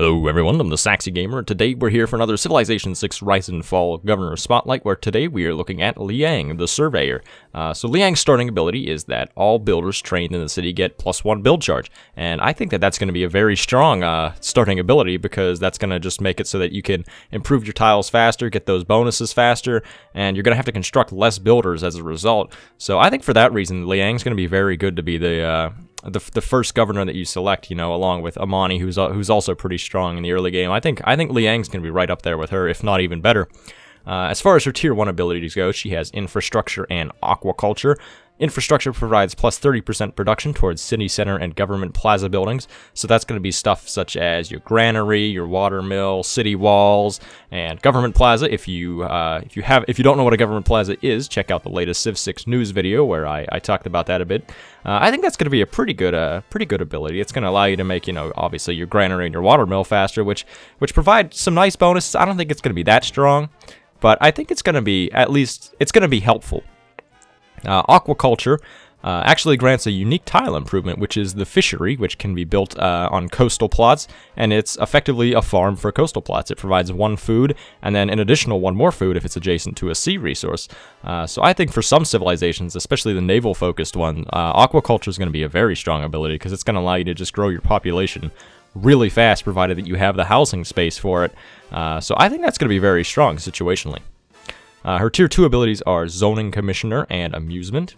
Hello everyone, I'm the Saxy Gamer. and Today we're here for another Civilization 6 Rise and Fall Governor Spotlight, where today we are looking at Liang, the Surveyor. Uh, so Liang's starting ability is that all builders trained in the city get plus one build charge, and I think that that's going to be a very strong uh, starting ability because that's going to just make it so that you can improve your tiles faster, get those bonuses faster, and you're going to have to construct less builders as a result. So I think for that reason, Liang's going to be very good to be the uh, the, the first governor that you select, you know, along with Amani, who's uh, who's also pretty strong in the early game. I think I think Liang's going to be right up there with her, if not even better. Uh, as far as her tier 1 abilities go, she has infrastructure and aquaculture. Infrastructure provides plus 30% production towards city center and government plaza buildings. So that's going to be stuff such as your granary, your water mill, city walls, and government plaza. If you uh, if you have if you don't know what a government plaza is, check out the latest Civ 6 news video where I, I talked about that a bit. Uh, I think that's going to be a pretty good uh, pretty good ability. It's going to allow you to make you know obviously your granary and your water mill faster, which which provide some nice bonuses. I don't think it's going to be that strong, but I think it's going to be at least it's going to be helpful. Uh, aquaculture uh, actually grants a unique tile improvement, which is the fishery, which can be built uh, on coastal plots, and it's effectively a farm for coastal plots. It provides one food, and then an additional one more food if it's adjacent to a sea resource. Uh, so I think for some civilizations, especially the naval-focused one, uh, aquaculture is going to be a very strong ability, because it's going to allow you to just grow your population really fast, provided that you have the housing space for it. Uh, so I think that's going to be very strong situationally. Uh, her tier 2 abilities are Zoning Commissioner and Amusement.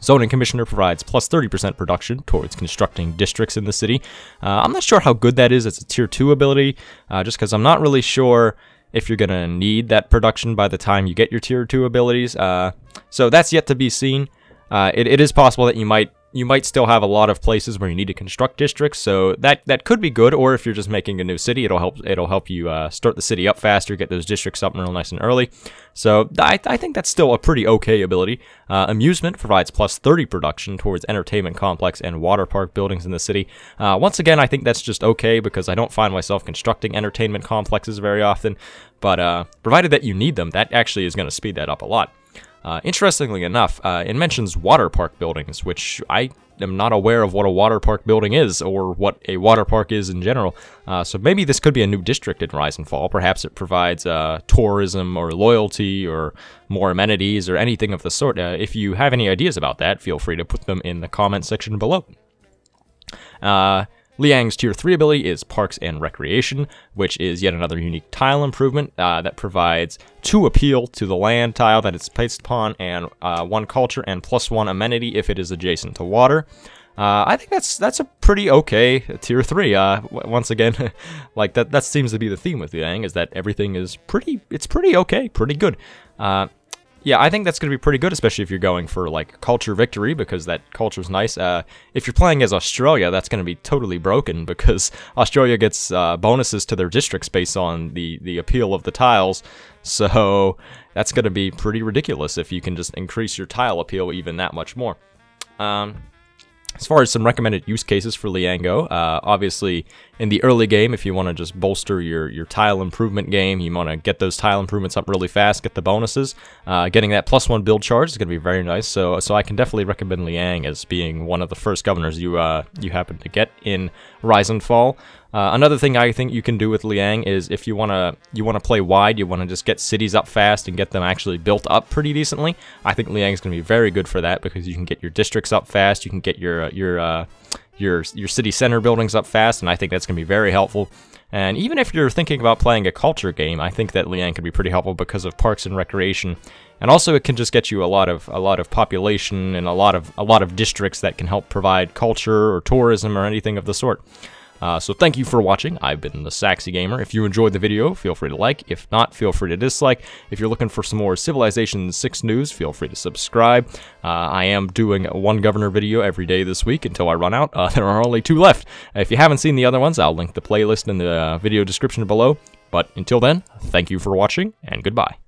Zoning Commissioner provides plus 30% production towards constructing districts in the city. Uh, I'm not sure how good that is as a tier 2 ability, uh, just because I'm not really sure if you're going to need that production by the time you get your tier 2 abilities. Uh, so that's yet to be seen. Uh, it, it is possible that you might you might still have a lot of places where you need to construct districts, so that that could be good. Or if you're just making a new city, it'll help it'll help you uh, start the city up faster, get those districts up real nice and early. So I, I think that's still a pretty okay ability. Uh, amusement provides plus 30 production towards entertainment complex and water park buildings in the city. Uh, once again, I think that's just okay because I don't find myself constructing entertainment complexes very often. But uh, provided that you need them, that actually is going to speed that up a lot. Uh, interestingly enough, uh, it mentions water park buildings, which I am not aware of what a water park building is or what a water park is in general. Uh, so maybe this could be a new district in Rise and Fall. Perhaps it provides uh, tourism or loyalty or more amenities or anything of the sort. Uh, if you have any ideas about that, feel free to put them in the comment section below. Uh, Liang's Tier 3 ability is Parks and Recreation, which is yet another unique tile improvement uh, that provides two appeal to the land tile that it's placed upon, and uh, one culture and plus one amenity if it is adjacent to water. Uh, I think that's that's a pretty okay tier three. Uh, once again, like that that seems to be the theme with Liang is that everything is pretty. It's pretty okay, pretty good. Uh, yeah, I think that's going to be pretty good, especially if you're going for like culture victory because that culture is nice. Uh, if you're playing as Australia, that's going to be totally broken because Australia gets uh, bonuses to their districts based on the the appeal of the tiles. So that's going to be pretty ridiculous if you can just increase your tile appeal even that much more. Um, as far as some recommended use cases for Liango, uh, obviously in the early game, if you want to just bolster your, your tile improvement game, you want to get those tile improvements up really fast, get the bonuses, uh, getting that plus one build charge is going to be very nice. So so I can definitely recommend Liang as being one of the first governors you uh, you happen to get in Rise and Fall. Uh, another thing I think you can do with Liang is if you wanna you wanna play wide, you wanna just get cities up fast and get them actually built up pretty decently. I think Liang is gonna be very good for that because you can get your districts up fast, you can get your uh, your uh, your your city center buildings up fast, and I think that's gonna be very helpful. And even if you're thinking about playing a culture game, I think that Liang could be pretty helpful because of parks and recreation. And also it can just get you a lot of a lot of population and a lot of a lot of districts that can help provide culture or tourism or anything of the sort. Uh, so thank you for watching. I've been the Saxy Gamer. If you enjoyed the video, feel free to like. If not, feel free to dislike. If you're looking for some more Civilization 6 news, feel free to subscribe. Uh, I am doing one governor video every day this week until I run out. Uh, there are only two left. If you haven't seen the other ones, I'll link the playlist in the video description below. But until then, thank you for watching, and goodbye.